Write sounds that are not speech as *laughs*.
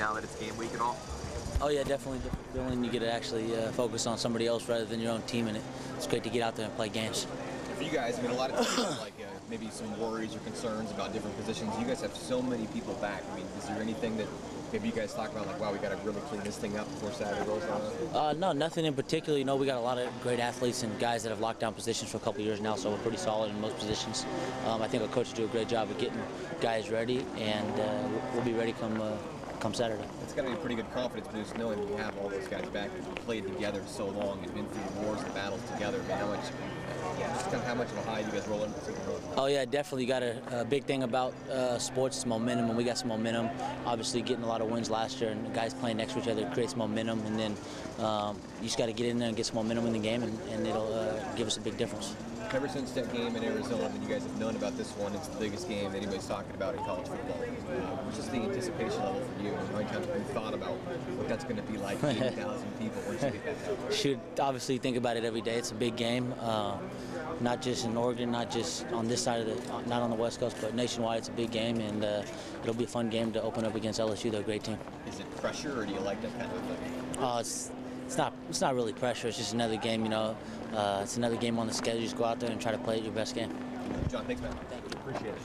now that it's game week at all? Oh yeah, definitely. Feeling you get to actually uh, focus on somebody else rather than your own team, and it, it's great to get out there and play games. For you guys, I mean, a lot of teams *coughs* have like uh, maybe some worries or concerns about different positions. You guys have so many people back. I mean, is there anything that maybe you guys talk about like, wow, we got to really clean this thing up before Saturday rolls around? Uh, no, nothing in particular. You know, we got a lot of great athletes and guys that have locked down positions for a couple years now, so we're pretty solid in most positions. Um, I think our coaches do a great job of getting guys ready, and uh, we'll be ready come uh, come Saturday. It's got to be a pretty good confidence boost knowing you have all those guys back who've played together so long and been through wars and battles together. Mean, how much, just kind of how much of a high you guys roll into Super Bowl? Oh yeah, definitely. You got a, a big thing about uh, sports is momentum, and we got some momentum. Obviously, getting a lot of wins last year, and the guys playing next to each other creates momentum, and then um, you just got to get in there and get some momentum in the game, and, and it'll uh, give us a big difference. Ever since that game in Arizona, that you guys have known about this one, it's the biggest game anybody's talking about in college football. Uh, what's just the anticipation level for you? How many times have you thought about what that's going to be like, *laughs* 80,000 people once you get that out? Should obviously think about it every day. It's a big game, uh, not just in Oregon, not just on this side of the, not on the West Coast, but nationwide. It's a big game, and uh, it'll be a fun game to open up against LSU. They're a great team. Is it pressure or do you like that kind of thing? Uh, it's it's not it's not really pressure. It's just another game. You know, uh, it's another game on the schedule. Just go out there and try to play your best game. John, thanks, man. Thank you. Appreciate it.